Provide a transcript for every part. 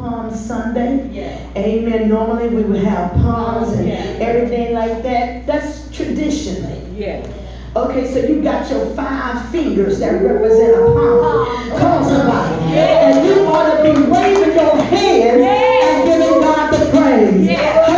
Palm Sunday. Yeah. Amen. Normally we would have palms and yeah. everything like that. That's traditionally. Yeah. Okay, so you got your five fingers that represent a palm. Come on, somebody. And you ought to be waving your hands and giving God the praise.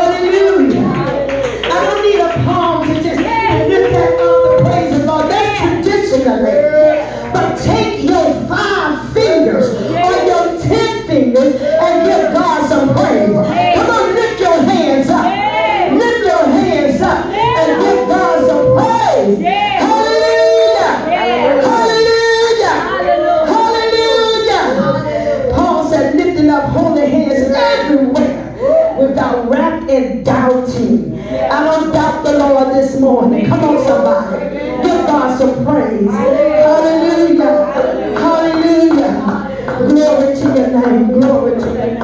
In doubting. I don't doubt the Lord this morning. Come on, somebody. Give God some praise. Hallelujah. Hallelujah. Glory to your name. Glory to your name.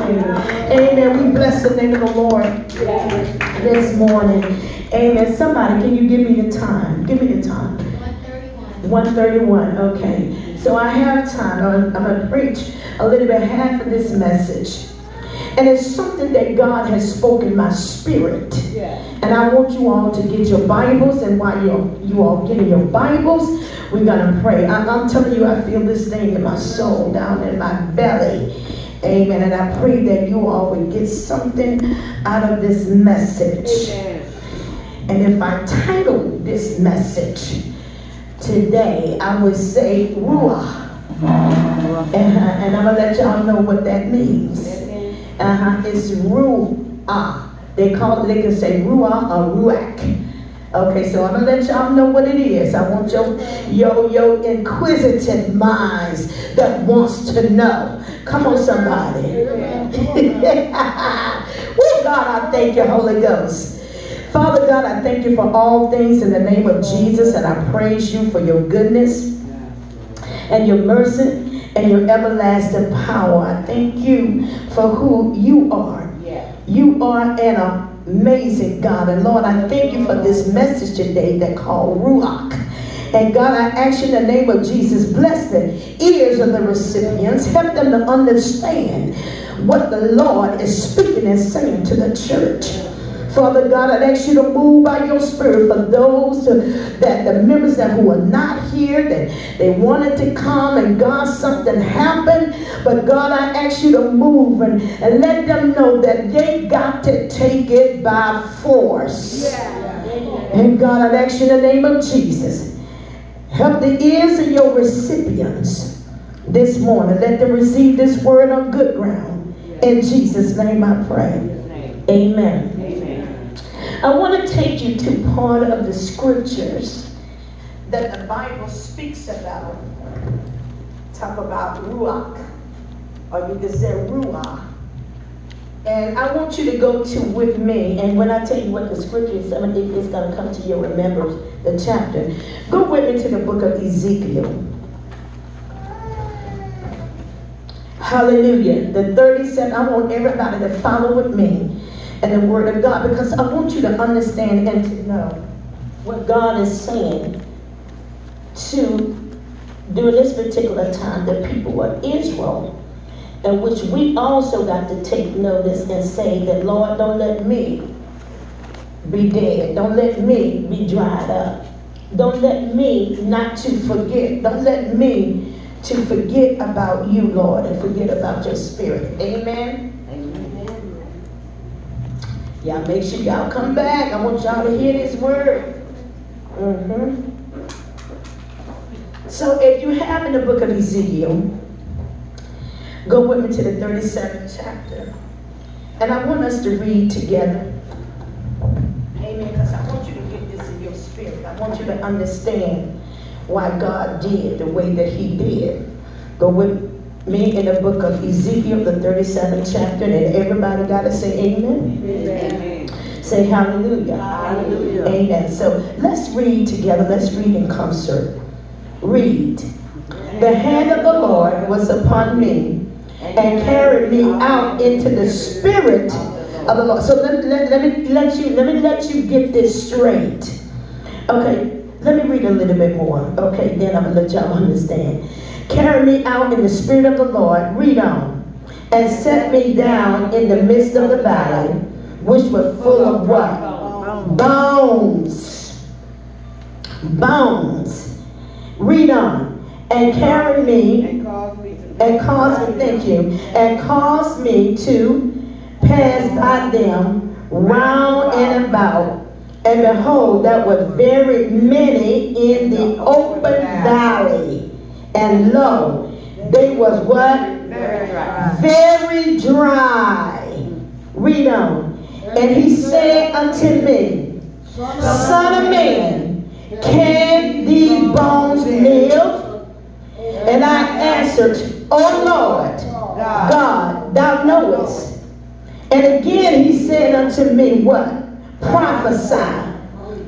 Amen. We bless the name of the Lord this morning. Amen. Somebody, can you give me the time? Give me the time. 131. 131. Okay. So I have time. I'm, I'm going to preach a little bit half of this message. And it's something that God has spoken my spirit. Yeah. And I want you all to get your Bibles. And while you're, you all getting your Bibles, we're going to pray. I, I'm telling you, I feel this thing in my soul, down in my belly. Amen. And I pray that you all will get something out of this message. Amen. And if I title this message today, I would say Ruah. And, and I'm going to let y'all know what that means. Uh-huh. It's ruah. They call it, they can say ruah or ruach. Okay, so I'm gonna let y'all know what it is. I want your your your inquisitive minds that wants to know. Come on, somebody. well, God, I thank you, Holy Ghost. Father God, I thank you for all things in the name of Jesus, and I praise you for your goodness and your mercy and your everlasting power. I thank you for who you are. Yeah. You are an amazing God. And Lord, I thank you for this message today that called Ruach. And God, I ask you in the name of Jesus, bless the ears of the recipients. Help them to understand what the Lord is speaking and saying to the church. Father God, I'd ask you to move by your spirit for those that the members that who are not here, that they wanted to come and God, something happened. But God, I ask you to move and, and let them know that they got to take it by force. Yeah. And God, I'd ask you in the name of Jesus, help the ears of your recipients this morning. Let them receive this word on good ground. In Jesus' name I pray. Amen. I want to take you to part of the scriptures that the Bible speaks about. Talk about Ruach, or you can say Ruah. And I want you to go to with me, and when I tell you what the scripture is, I think it's going to come to your remembrance, the chapter. Go with me to the book of Ezekiel. Hallelujah. The 37, I want everybody to follow with me and the Word of God because I want you to understand and to know what God is saying to during this particular time the people of Israel and which we also got to take notice and say that Lord don't let me be dead. Don't let me be dried up. Don't let me not to forget. Don't let me to forget about you Lord and forget about your spirit. Amen Y'all make sure y'all come back. I want y'all to hear this word. Mm-hmm. So if you have in the book of Ezekiel, go with me to the 37th chapter. And I want us to read together. Amen. Because I want you to get this in your spirit. I want you to understand why God did the way that he did. Go with me in the book of Ezekiel, the 37th chapter, and everybody got to say amen. amen. Say hallelujah. hallelujah. Amen. So let's read together. Let's read in concert. Read. The hand of the Lord was upon me and carried me out into the spirit of the Lord. So let, let, let me let you let me let you get this straight. Okay, let me read a little bit more. Okay, then I'm gonna let y'all understand. Carry me out in the spirit of the Lord. Read on. and set me down in the midst of the valley, which was full of what? Bones. Bones. Read on. And carry me and cause me, thank you, and cause me to pass by them round and about. And behold, there were very many in the open valley. And lo, they was what? Very dry. Very dry. Read on. And he said unto me, Son of man, can these bones live? And I answered, O Lord, God, thou knowest. And again he said unto me, What? Prophesy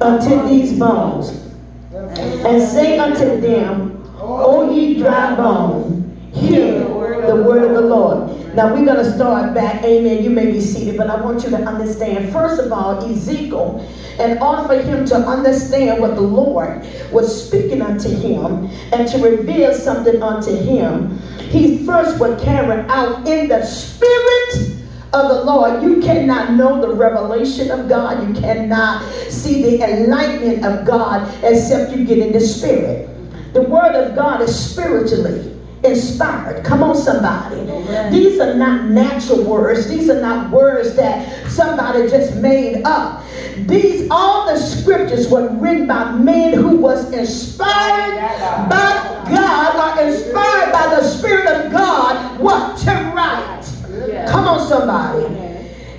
unto these bones, and say unto them, O ye dry bones, hear the word of the Lord. Now we're going to start back. Amen. You may be seated, but I want you to understand. First of all, Ezekiel, order for him to understand what the Lord was speaking unto him and to reveal something unto him, he first would carry out in the spirit of the Lord. You cannot know the revelation of God. You cannot see the enlightenment of God except you get in the spirit. The word of God is spiritually inspired. Come on, somebody. Amen. These are not natural words. These are not words that somebody just made up. These all the scriptures were written by men who was inspired by God or inspired by the Spirit of God. What to write? Come on, somebody.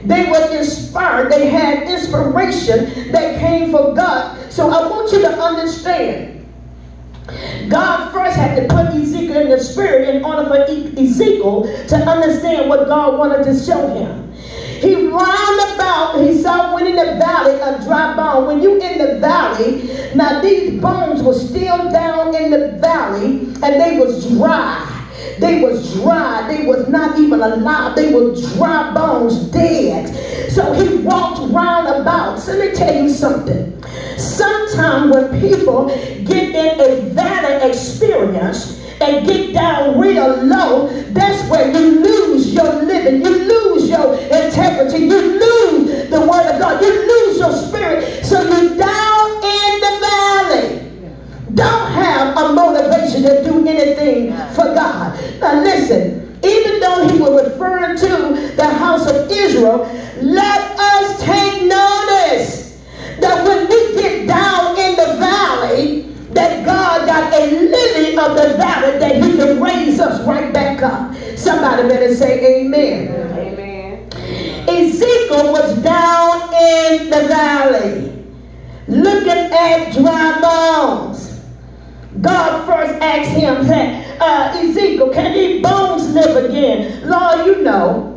They were inspired. They had inspiration that came from God. So I want you to understand God first had to put Ezekiel in the spirit in order for Ezekiel to understand what God wanted to show him. He round about, he saw when in the valley of dry bone. When you in the valley, now these bones were still down in the valley and they was dry. They was dry. They was not even alive. They were dry bones, dead. So he walked round about. So let me tell you something. Sometimes when people get in a valley experience, and get down real low, that's where you lose your living. You lose your integrity. You lose the word of God. You lose your spirit. So you're down in the valley. Don't have a motivation to do anything for God. Now listen, even though he was referring to the house of Israel, let us take notice that when we get down that God got a lily of the valley that he can raise us right back up. Somebody better say amen. Amen. Ezekiel was down in the valley looking at dry bones. God first asked him, uh, Ezekiel, can these bones live again? Lord, you know.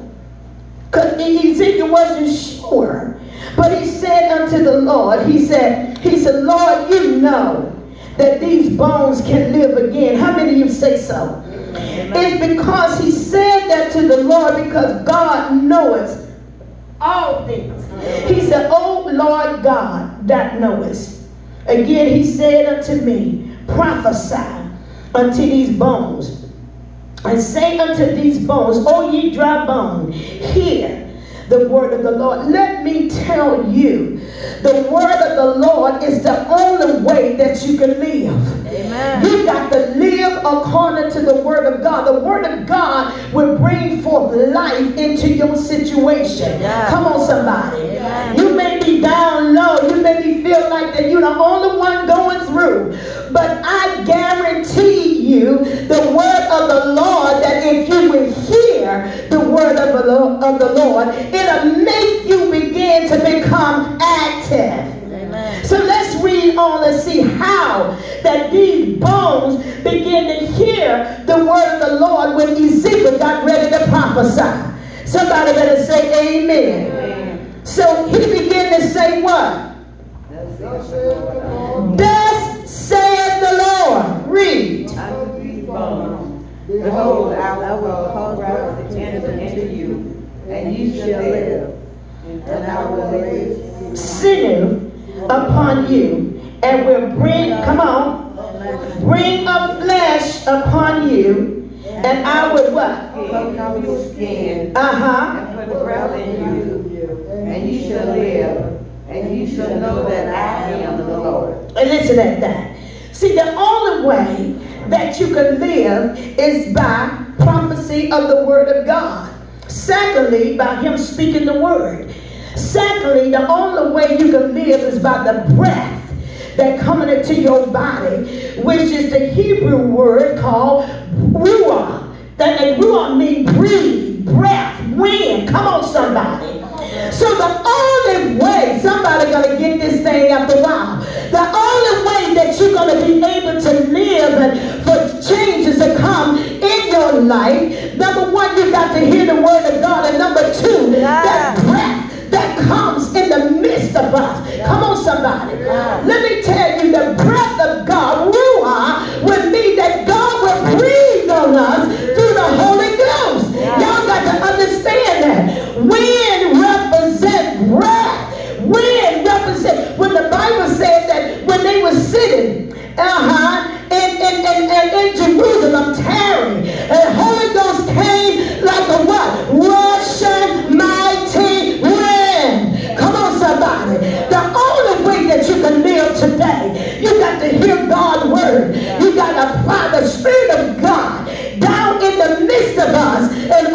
Because Ezekiel wasn't sure. But he said unto the Lord, he said, he said, Lord, you know that these bones can live again. How many of you say so? It's because he said that to the Lord because God knows all things. He said, Oh Lord God, that knowest. Again, he said unto me, prophesy unto these bones and say unto these bones, O ye dry bone, hear the word of the Lord. Let me tell you, the word of the Lord is the only way that you can live. Amen. You got to live according to the word of God. The word of God will bring forth life into your situation. Yeah. Come on, somebody. Amen. You may be down low. You may be feel like that you're the only one going through. But I guarantee you the word of the Lord that if you will hear the word of the, of the Lord, it'll make you begin to become active. So let's read on and see how that these bones begin to hear the word of the Lord when Ezekiel got ready to prophesy. Somebody better say amen. amen. So he began to say what? Thus saith the Lord. Read. Behold, I will cause to enter into you, and ye shall live, and I will raise sinew upon you, and will bring, come on, bring a flesh upon you, And I will what? Coat your skin. Uh-huh. And put breath in you. And you shall live. And you shall know that I am the Lord. And listen at that. See, the only way that you can live is by prophecy of the word of God. Secondly, by him speaking the word. Secondly, the only way you can live is by the breath that coming into your body, which is the Hebrew word called ruah. That a ruah means breathe, breath, wind. Come on, somebody. So the only way somebody gonna get this thing after a while, the only way that you're gonna be able to live and for changes to come in your life, number one, you got to hear the word of God, and number two, that the of us. Come on, somebody. Let me tell you, the breath of God, Ruah, would mean that God will breathe on us through the Holy Ghost. Y'all got to understand that. Wind represent breath. Wind represent, when the Bible said that when they were sitting, uh-huh, in, in, in, in, in Jerusalem, tarrying, and Holy Ghost came like a what? To hear God's word. You got to apply the Spirit of God down in the midst of us in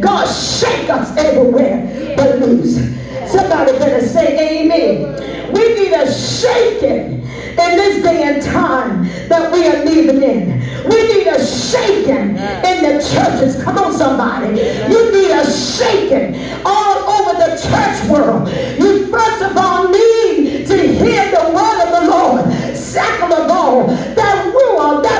God shake us everywhere but loose. Somebody better say amen. We need a shaking in this day and time that we are living in. We need a shaking in the churches. Come on, somebody. You need a shaking all over the church world. You first of all need to hear the word of the Lord. Second of all, that ruah, that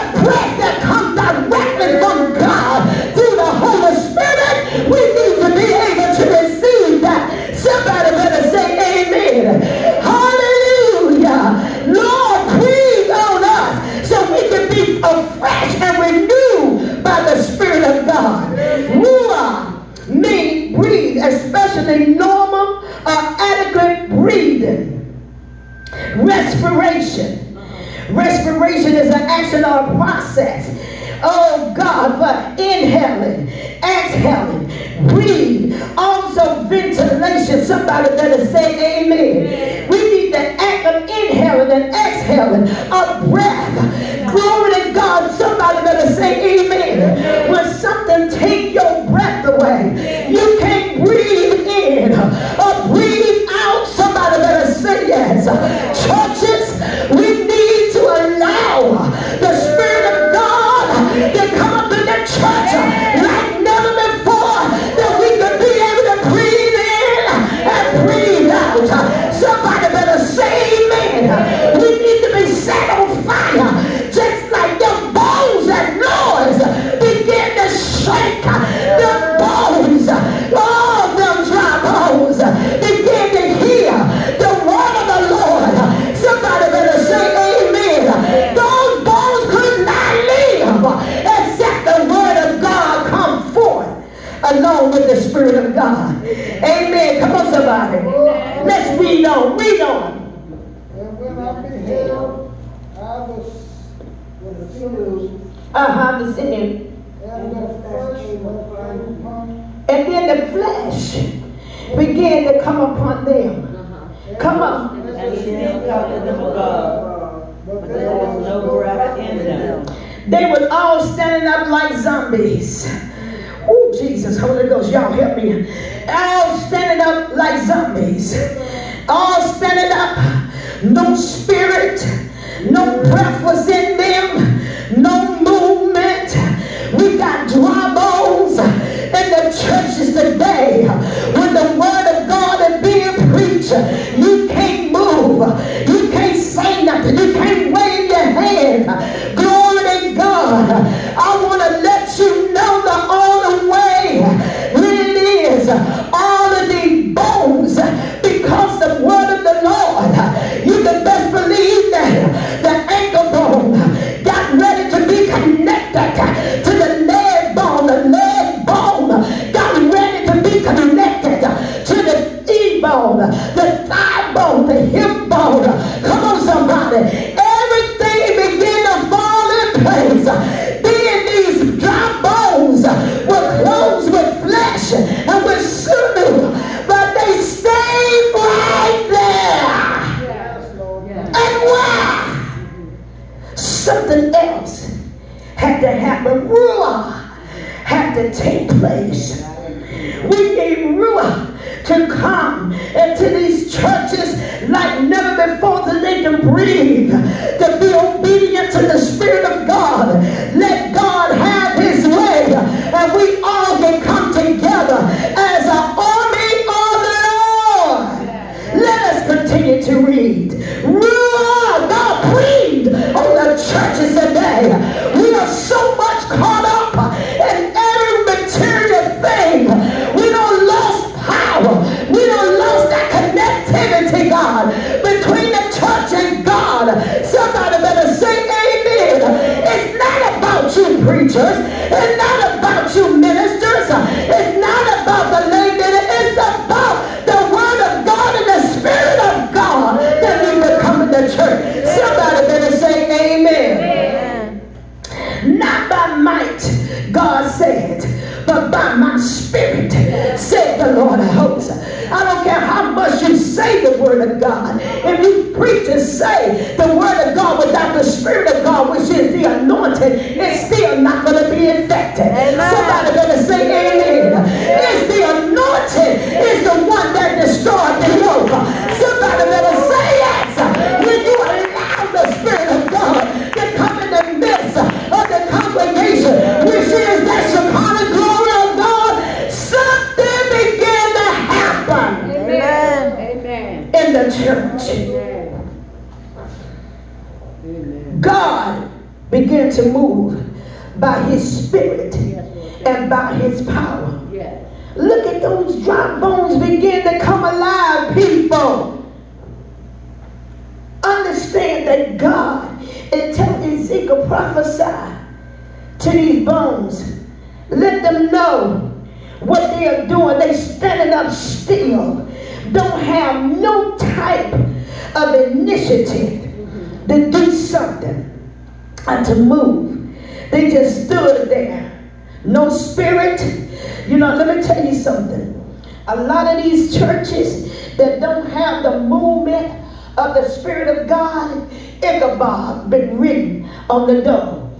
breathe. To say the word of God without the spirit of God, which is the anointing, it's still not going to be effective. Amen. So and to move. They just stood there. No spirit. You know, let me tell you something. A lot of these churches that don't have the movement of the Spirit of God, Ichabod been written on the door.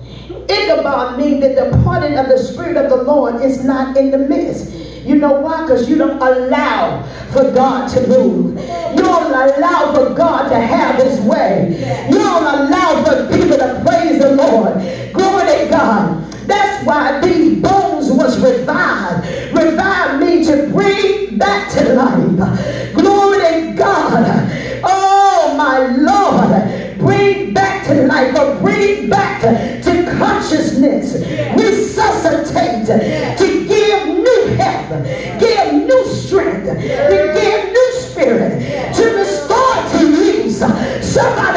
Ichabod means the departing of the Spirit of the Lord is not in the midst. You know why? Because you don't allow for God to move. You don't allow for God to have his way. You don't allow for people to praise the Lord. Glory to God. That's why these bones was revived. Revived means to bring back to life. Glory to God. Oh, my Lord. Bring back to life or bring back to consciousness. Resuscitate to give new health, give new strength, to give new spirit, to restore to ease. Somebody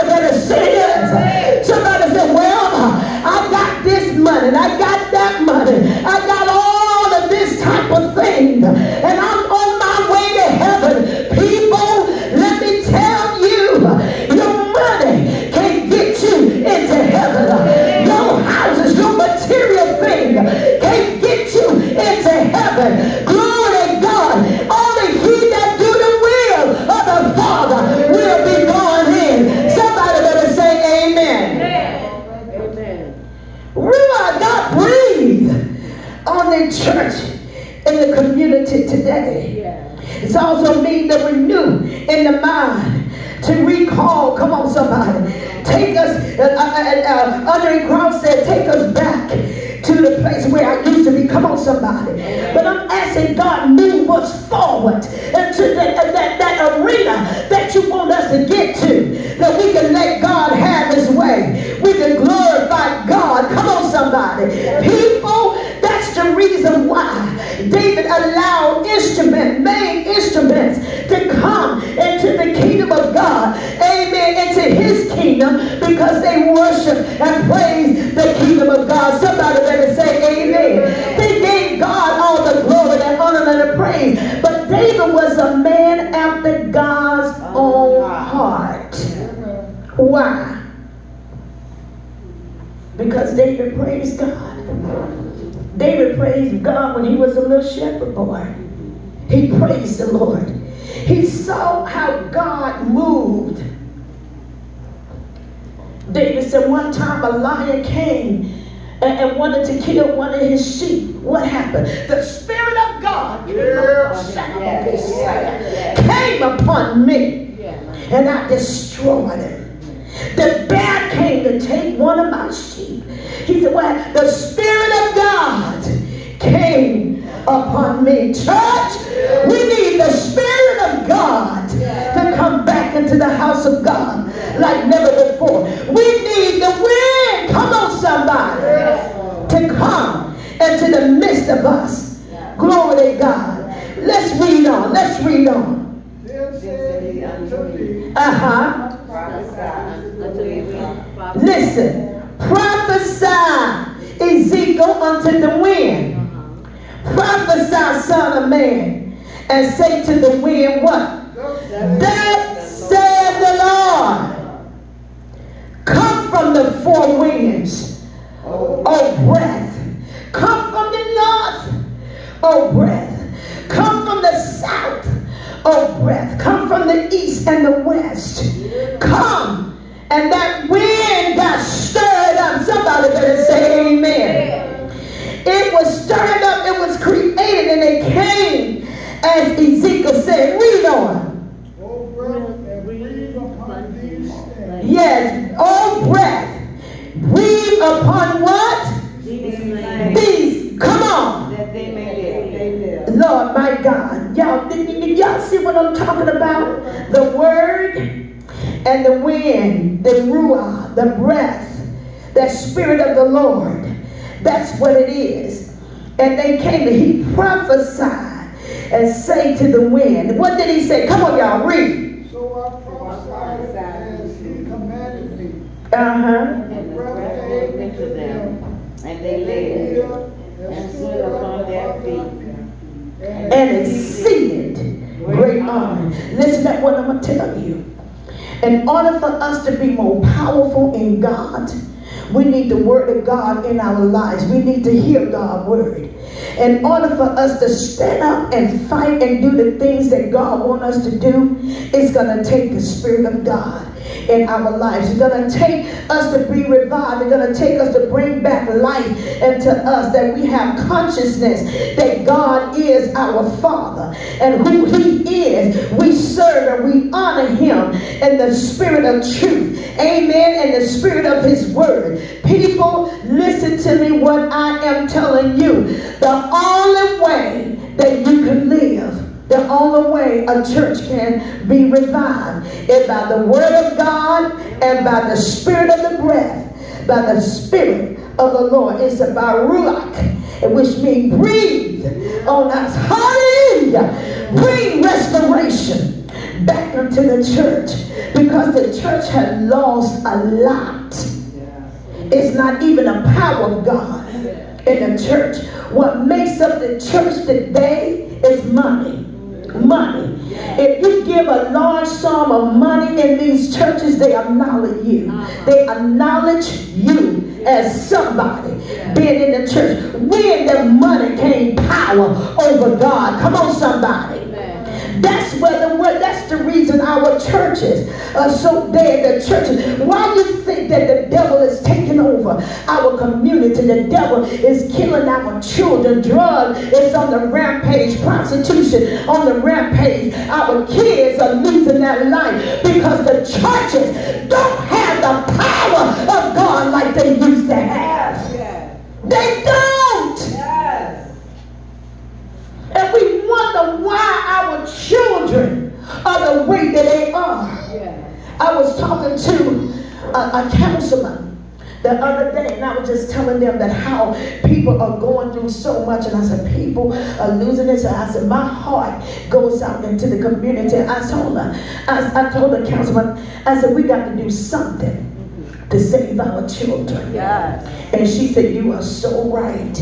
Allowed instruments, made instruments to come into the kingdom of God. Amen. Into his kingdom because they worship and praise the kingdom of God. Somebody better say amen. They gave God all the glory and honor and the praise. But David was a man after God's own heart. Why? Because David praised God. Praised God when he was a little shepherd boy. He praised the Lord. He saw how God moved. David said one time a lion came and, and wanted to kill one of his sheep. What happened? The Spirit of God came upon me and I destroyed him. The bear came to take one of my sheep. He said, Well, the Spirit of God came upon me. Church, we need the Spirit of God to come back into the house of God like never before. We need the wind, come on, somebody, to come into the midst of us. Glory to God. Let's read on. Let's read on. Then said he unto Uh huh. Listen, prophesy Ezekiel unto the wind. Prophesy, son of man, and say to the wind, What? That said the Lord. Come from the four winds, O breath. Come from the north, O breath. Come from the south, O breath. Come from the east and the west. Come. And that wind got stirred up. Somebody better say amen. It was stirred up, it was created, and it came, as Ezekiel said, read on. Oh, o breath, and breathe upon these things. Yes, oh breath, breathe upon what? These. Come on. That they may live. Lord, my God. Y'all, did, did y'all see what I'm talking about? The word and the wind, the ruah, the breath, that spirit of the Lord. That's what it is. And they came to, he prophesied and say to the wind. What did he say? Come on, y'all, read. So I prophesied as he commanded me. Uh-huh. And the breath came into them, and they lived, and stood upon their feet. and exceeded great honor. Listen to what I'm going to tell you. In order for us to be more powerful in God, we need the word of God in our lives. We need to hear God's word. In order for us to stand up and fight and do the things that God wants us to do, it's going to take the Spirit of God in our lives. It's going to take us to be revived. It's going to take us to bring back life into us, that we have consciousness that God is our Father and who He is. We serve and we honor Him in the spirit of truth. Amen. And the spirit of His word. People, listen to me what I am telling you. The only way that you can live the only way a church can be revived is by the word of God and by the spirit of the breath, by the spirit of the Lord. It's about ruach, which means breathe on us. Hallelujah. Bring restoration back into the church because the church has lost a lot. It's not even a power of God in the church. What makes up the church today is money money. If you give a large sum of money in these churches, they acknowledge you. They acknowledge you as somebody being in the church. When the money came power over God. Come on, somebody. That's where the word, that's the reason our churches are so dead. The churches. Why do you think that the devil is taking over our community. The devil is killing our children. Drug is on the rampage. Prostitution on the rampage. Our kids are losing their life because the churches don't have the power of God like they used to have. Yes. They don't. Yes. And we wonder why our children are the way that they are. Yes. I was talking to a, a councilman the other day, and I was just telling them that how people are going through so much, and I said people are losing it. And I said my heart goes out into the community. I told her, I, I told the councilman, I said we got to do something to save our children. Yes. And she said, You are so right.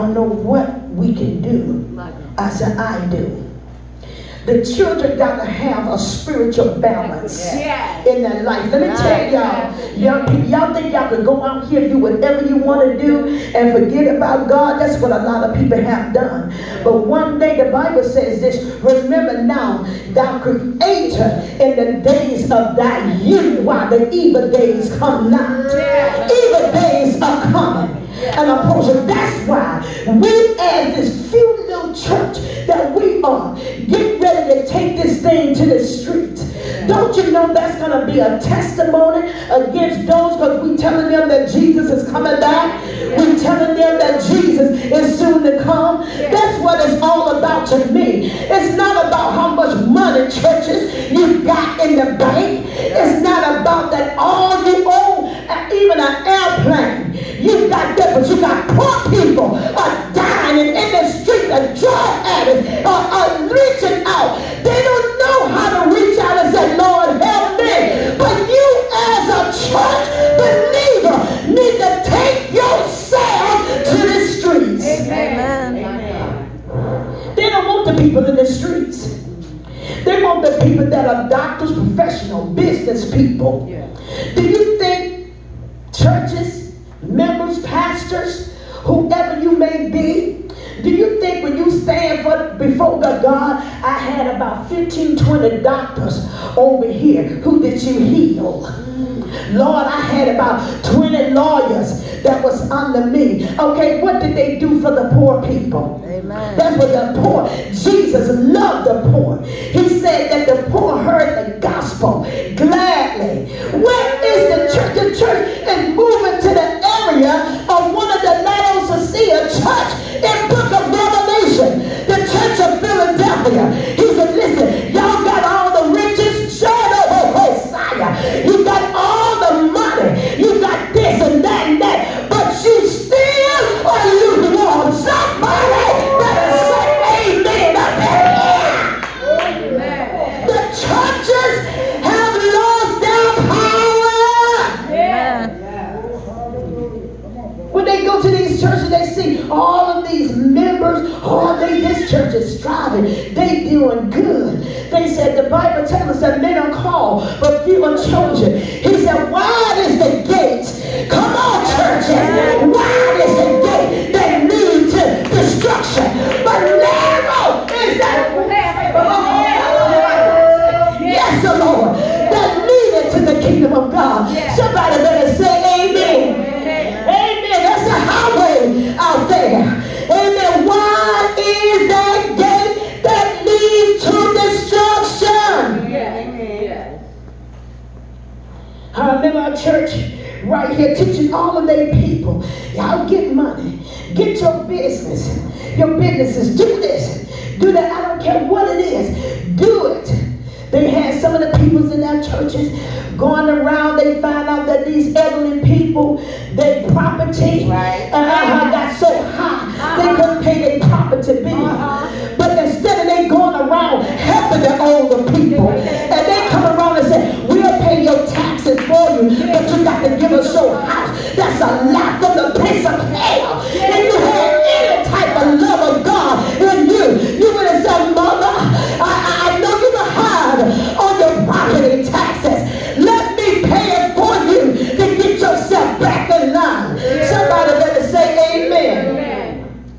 Don't know what we can do. I said, I do. The children got to have a spiritual balance Yes. in their life. Let me tell y'all, young people, y'all think y'all can go out here do whatever you want to do and forget about God? That's what a lot of people have done. But one day the Bible says this remember now, thou creator in the days of thy youth, while the evil days come not. Evil days are coming and approaching. That's why we, as this few little church that we are, get ready to take this thing to the streets. Don't you know that's going to be a testimony against those because we telling them that Jesus is coming back. We're telling them that Jesus is soon to come. That's what it's all about to me. It's not about how much money churches you got in the bank. It's not about that all you own, even an airplane. You got that, but you got poor people are dying in the street, the drug addicts are, are reaching Okay, what did they do for the poor people? Amen. That's what the poor, Jesus loved the poor. He remember our church right here teaching all of their people. Y'all get money. Get your business. Your businesses. Do this. Do that. I don't care what it is. Do it. They had some of the peoples in their churches going around. They find out that these elderly people, their property Right. uh, got so high they couldn't pay their property bill. But instead of they going around helping the older people, and they come around and say, "We'll pay your you, but you got to give us your house." That's a lot from the place of hell. If you had any type of love of God in you, you would have said, "Mother, I, I, know you behind on your property taxes. Let me pay it for you to get yourself back in line." Somebody better say, "Amen." Amen.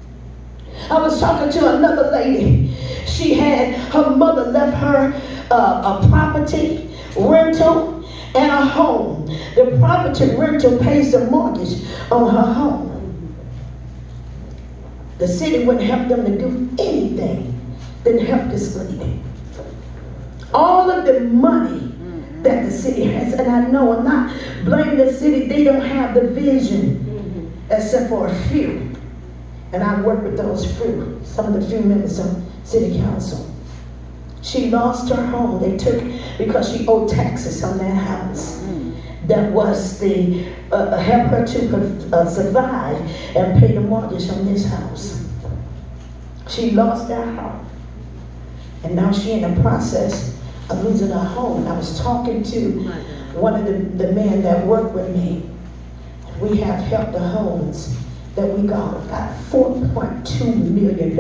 I was talking to another lady. She had her mother left her uh, a property rental, and a home. The property rental pays the mortgage on her home. The city wouldn't help them to do anything, didn't help this lady. All of the money that the city has, and I know I'm not blaming the city, they don't have the vision mm-hmm. except for a few. And I work with those few, some of the few members of city council. She lost her home. They took because she owed taxes on that house. That was the uh, help her to uh, survive and pay the mortgage on this house. She lost that house, and now she in the process of losing her home. I was talking to one of the, the men that work with me. We have helped the homes that we got got $4.2 million.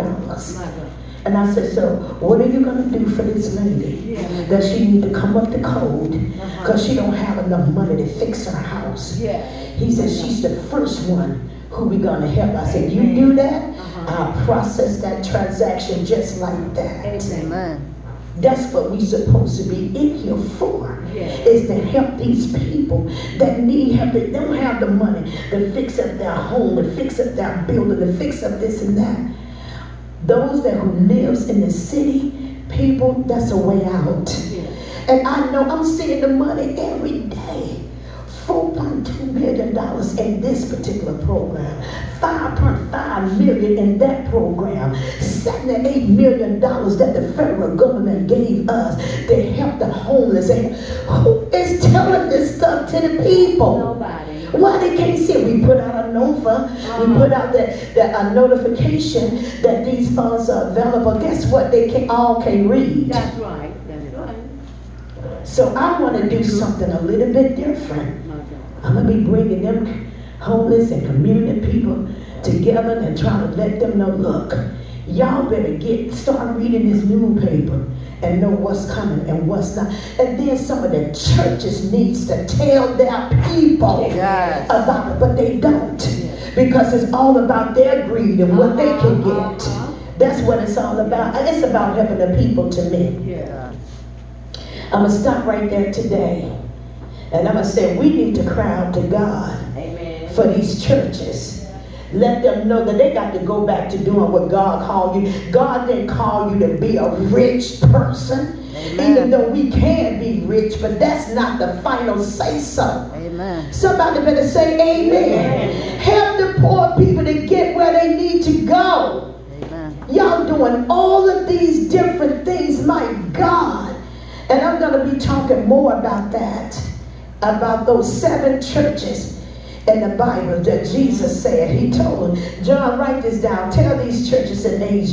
And I said, so what are you going to do for this lady? Yeah. That she need to come up to code uh-huh. because she don't have enough money to fix her house. Yeah. He said, she's the first one who we going to help. I said, you do that, uh-huh. I'll process that transaction just like that. Amen. That's what we supposed to be in here for. Yeah. Is to help these people that need help. that don't have the money to fix up their home, to fix up their building, to fix up this and that. Those that who lives in the city, people, that's a way out. And I know I'm seeing the money every day. $4.2 million in this particular program, 5.5 million in that program, 78 million dollars that the federal government gave us to help the homeless. And who is telling this stuff to the people? Nobody. Why they can't see it? We put out a NOFA. We put out that, that a notification that these funds are available. Guess what? They can all can read. That's right. That's right. So I want to do mm-hmm. something a little bit different. I'm gonna be bringing them homeless and community people together and trying to let them know, look, y'all better get start reading this newspaper and know what's coming and what's not. And then some of the churches needs to tell their people Yes. about it, but they don't because it's all about their greed and what they can Uh-huh, get. uh-huh. That's what it's all about. It's about helping the people to me. Yeah. I'm gonna stop right there today. And I'm gonna say we need to cry out to God Amen. for these churches. Let them know that they got to go back to doing what God called you. God didn't call you to be a rich person, even though we can be rich, but that's not the final say so. Amen. Somebody better say amen. Help the poor people to get where they need to go. Amen. Y'all doing all of these different things, my God. And I'm going to be talking more about that, about those seven churches in the Bible that Jesus said. He told John, write this down. Tell these churches in Asia.